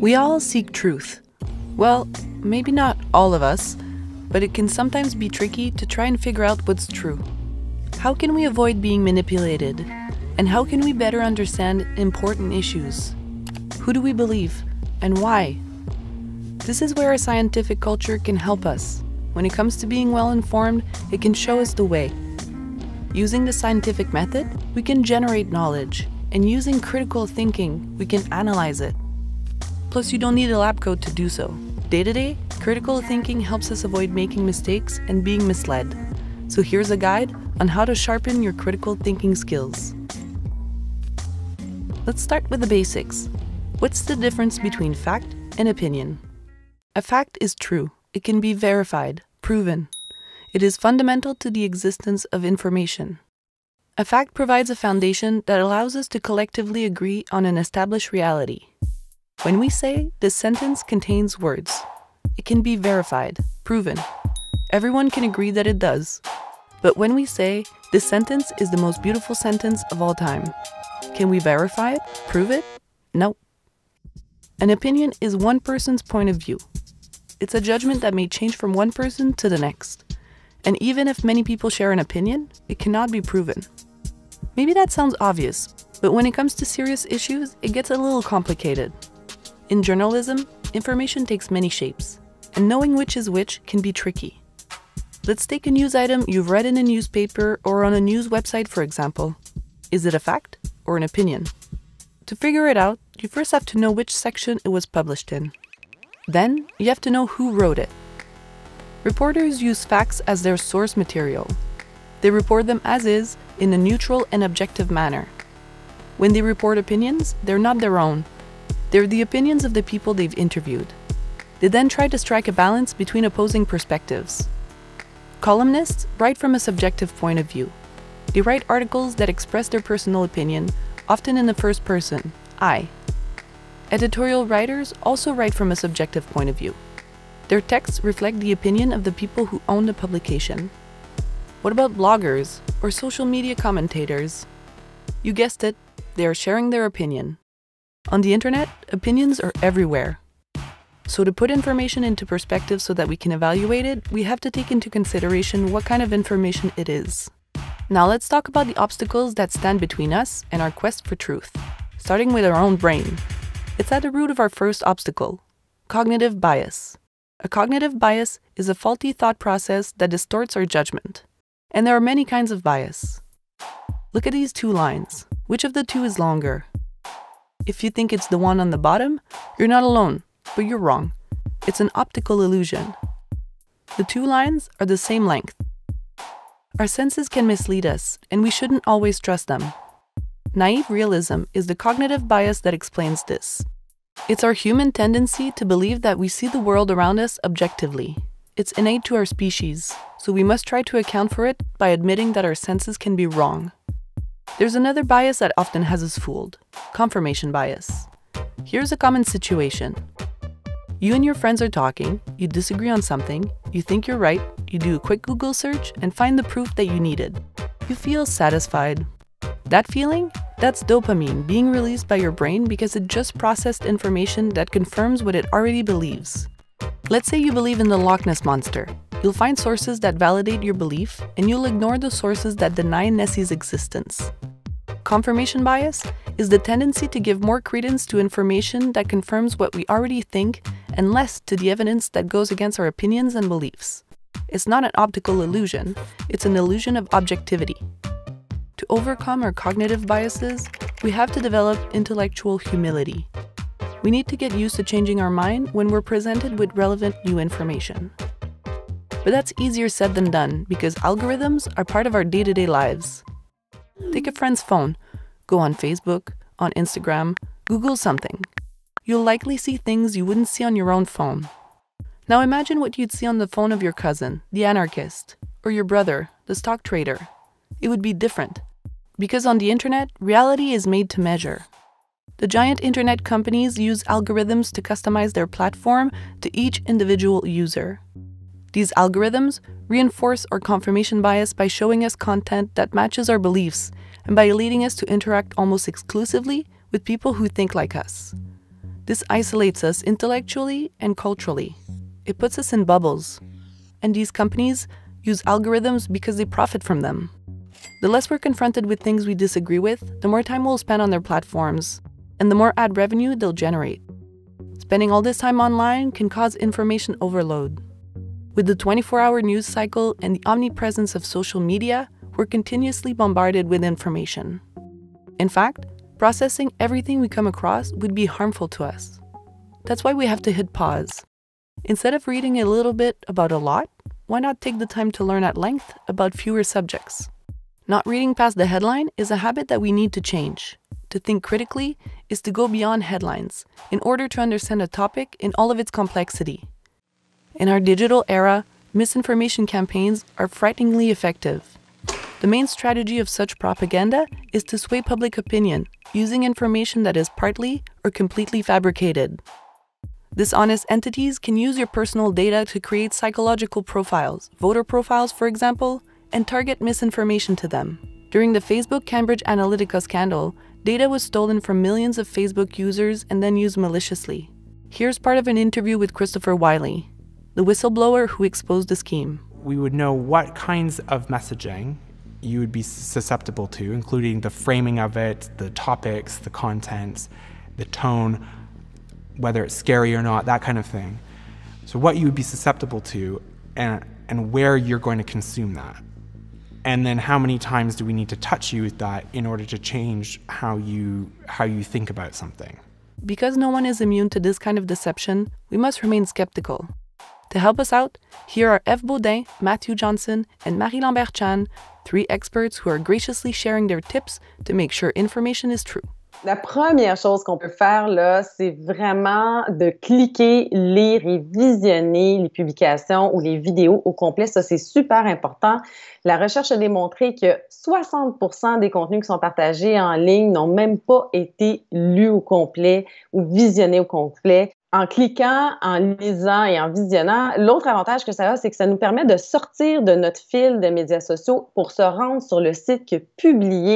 We all seek truth. Well, maybe not all of us, but it can sometimes be tricky to try and figure out what's true. How can we avoid being manipulated? And how can we better understand important issues? Who do we believe? And why? This is where a scientific culture can help us. When it comes to being well informed, it can show us the way. Using the scientific method, we can generate knowledge, and using critical thinking, we can analyze it. Plus, you don't need a lab coat to do so. Day to day, critical thinking helps us avoid making mistakes and being misled. So, here's a guide on how to sharpen your critical thinking skills. Let's start with the basics. What's the difference between fact and opinion? A fact is true, it can be verified, proven. It is fundamental to the existence of information. A fact provides a foundation that allows us to collectively agree on an established reality. When we say this sentence contains words, it can be verified, proven. Everyone can agree that it does. But when we say this sentence is the most beautiful sentence of all time, can we verify it, prove it? No. An opinion is one person's point of view. It's a judgment that may change from one person to the next. And even if many people share an opinion, it cannot be proven. Maybe that sounds obvious, but when it comes to serious issues, it gets a little complicated. In journalism, information takes many shapes, and knowing which is which can be tricky. Let's take a news item you've read in a newspaper or on a news website, for example. Is it a fact or an opinion? To figure it out, you first have to know which section it was published in. Then, you have to know who wrote it. Reporters use facts as their source material. They report them as is, in a neutral and objective manner. When they report opinions, they're not their own. They're the opinions of the people they've interviewed. They then try to strike a balance between opposing perspectives. Columnists write from a subjective point of view. They write articles that express their personal opinion, often in the first person, I. Editorial writers also write from a subjective point of view. Their texts reflect the opinion of the people who own the publication. What about bloggers or social media commentators? You guessed it, they are sharing their opinion. On the internet, opinions are everywhere. So, to put information into perspective so that we can evaluate it, we have to take into consideration what kind of information it is. Now, let's talk about the obstacles that stand between us and our quest for truth, starting with our own brain. It's at the root of our first obstacle cognitive bias. A cognitive bias is a faulty thought process that distorts our judgment. And there are many kinds of bias. Look at these two lines. Which of the two is longer? If you think it's the one on the bottom, you're not alone, but you're wrong. It's an optical illusion. The two lines are the same length. Our senses can mislead us, and we shouldn't always trust them. Naive realism is the cognitive bias that explains this. It's our human tendency to believe that we see the world around us objectively. It's innate to our species, so we must try to account for it by admitting that our senses can be wrong. There's another bias that often has us fooled confirmation bias. Here's a common situation you and your friends are talking, you disagree on something, you think you're right, you do a quick Google search and find the proof that you needed. You feel satisfied. That feeling that's dopamine being released by your brain because it just processed information that confirms what it already believes. Let's say you believe in the Loch Ness Monster. You'll find sources that validate your belief, and you'll ignore the sources that deny Nessie's existence. Confirmation bias is the tendency to give more credence to information that confirms what we already think and less to the evidence that goes against our opinions and beliefs. It's not an optical illusion, it's an illusion of objectivity. To overcome our cognitive biases, we have to develop intellectual humility. We need to get used to changing our mind when we're presented with relevant new information. But that's easier said than done because algorithms are part of our day to day lives. Take a friend's phone, go on Facebook, on Instagram, Google something. You'll likely see things you wouldn't see on your own phone. Now imagine what you'd see on the phone of your cousin, the anarchist, or your brother, the stock trader. It would be different. Because on the internet, reality is made to measure. The giant internet companies use algorithms to customize their platform to each individual user. These algorithms reinforce our confirmation bias by showing us content that matches our beliefs and by leading us to interact almost exclusively with people who think like us. This isolates us intellectually and culturally. It puts us in bubbles. And these companies use algorithms because they profit from them. The less we're confronted with things we disagree with, the more time we'll spend on their platforms, and the more ad revenue they'll generate. Spending all this time online can cause information overload. With the 24 hour news cycle and the omnipresence of social media, we're continuously bombarded with information. In fact, processing everything we come across would be harmful to us. That's why we have to hit pause. Instead of reading a little bit about a lot, why not take the time to learn at length about fewer subjects? Not reading past the headline is a habit that we need to change. To think critically is to go beyond headlines in order to understand a topic in all of its complexity. In our digital era, misinformation campaigns are frighteningly effective. The main strategy of such propaganda is to sway public opinion using information that is partly or completely fabricated. Dishonest entities can use your personal data to create psychological profiles, voter profiles, for example, and target misinformation to them. During the Facebook Cambridge Analytica scandal, data was stolen from millions of Facebook users and then used maliciously. Here's part of an interview with Christopher Wylie, the whistleblower who exposed the scheme. We would know what kinds of messaging you would be susceptible to, including the framing of it, the topics, the contents, the tone, whether it's scary or not, that kind of thing. So, what you would be susceptible to, and, and where you're going to consume that and then how many times do we need to touch you with that in order to change how you how you think about something because no one is immune to this kind of deception we must remain skeptical to help us out here are Eve Baudin, Matthew Johnson, and Marie Lambert Chan, three experts who are graciously sharing their tips to make sure information is true. La première chose qu'on peut faire, là, c'est vraiment de cliquer, lire et visionner les publications ou les vidéos au complet. Ça, c'est super important. La recherche a démontré que 60% des contenus qui sont partagés en ligne n'ont même pas été lus au complet ou visionnés au complet en cliquant, en lisant et en visionnant, l'autre avantage que ça a, c'est que ça nous permet de sortir de notre fil de médias sociaux pour se rendre sur le site qui a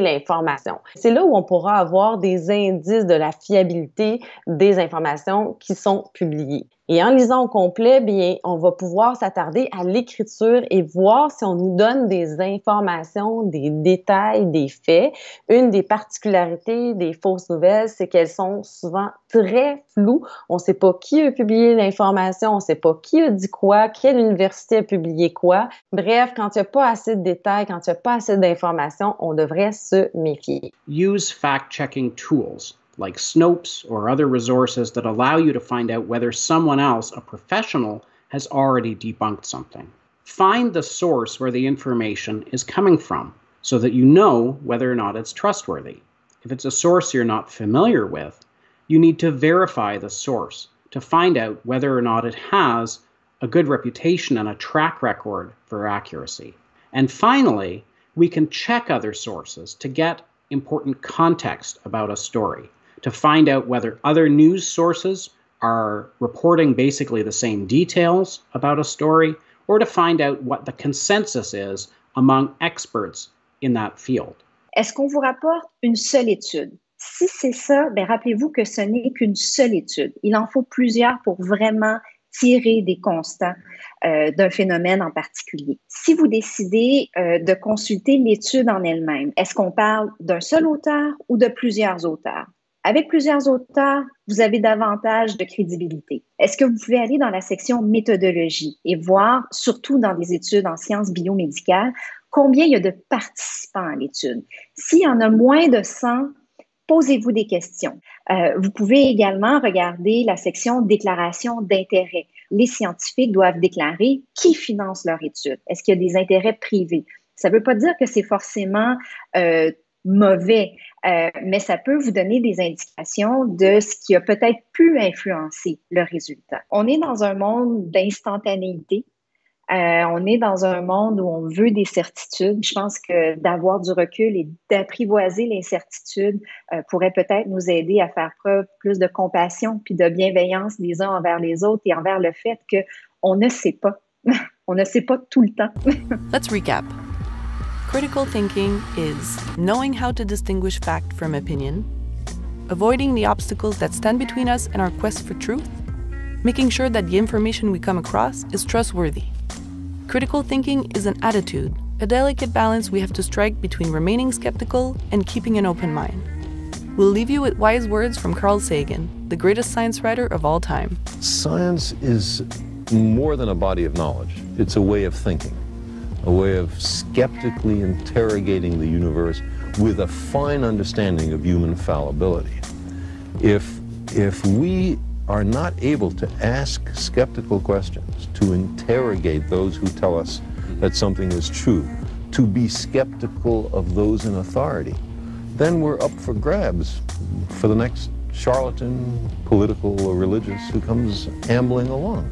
l'information. C'est là où on pourra avoir des indices de la fiabilité des informations qui sont publiées. Et en lisant au complet, bien, on va pouvoir s'attarder à l'écriture et voir si on nous donne des informations, des détails, des faits. Une des particularités des fausses nouvelles, c'est qu'elles sont souvent très floues. On ne sait pas qui a publié l'information, on ne sait pas qui a dit quoi, quelle université a publié quoi. Bref, quand il n'y a pas assez de détails, quand il n'y a pas assez d'informations, on devrait se méfier. Use fact-checking tools. Like Snopes or other resources that allow you to find out whether someone else, a professional, has already debunked something. Find the source where the information is coming from so that you know whether or not it's trustworthy. If it's a source you're not familiar with, you need to verify the source to find out whether or not it has a good reputation and a track record for accuracy. And finally, we can check other sources to get important context about a story to find out whether other news sources are reporting basically the same details about a story or to find out what the consensus is among experts in that field. Est-ce qu'on vous rapporte une seule étude? Si c'est ça, ben rappelez-vous que ce n'est qu'une seule étude. Il en faut plusieurs pour vraiment tirer des constats euh, d'un phénomène en particulier. Si vous décidez euh, de consulter l'étude en elle-même, est-ce qu'on parle d'un seul auteur ou de plusieurs auteurs? Avec plusieurs auteurs, vous avez davantage de crédibilité. Est-ce que vous pouvez aller dans la section méthodologie et voir, surtout dans des études en sciences biomédicales, combien il y a de participants à l'étude? S'il y en a moins de 100, posez-vous des questions. Euh, vous pouvez également regarder la section déclaration d'intérêt. Les scientifiques doivent déclarer qui finance leur étude. Est-ce qu'il y a des intérêts privés? Ça ne veut pas dire que c'est forcément euh, mauvais, euh, mais ça peut vous donner des indications de ce qui a peut-être pu influencer le résultat. On est dans un monde d'instantanéité. Euh, on est dans un monde où on veut des certitudes. Je pense que d'avoir du recul et d'apprivoiser l'incertitude euh, pourrait peut-être nous aider à faire preuve plus de compassion puis de bienveillance les uns envers les autres et envers le fait que on ne sait pas. on ne sait pas tout le temps. Let's recap. Critical thinking is knowing how to distinguish fact from opinion, avoiding the obstacles that stand between us and our quest for truth, making sure that the information we come across is trustworthy. Critical thinking is an attitude, a delicate balance we have to strike between remaining skeptical and keeping an open mind. We'll leave you with wise words from Carl Sagan, the greatest science writer of all time. Science is more than a body of knowledge, it's a way of thinking, a way of skeptically interrogating the universe with a fine understanding of human fallibility. If, if we are not able to ask skeptical questions, to interrogate those who tell us that something is true, to be skeptical of those in authority, then we're up for grabs for the next charlatan, political or religious, who comes ambling along.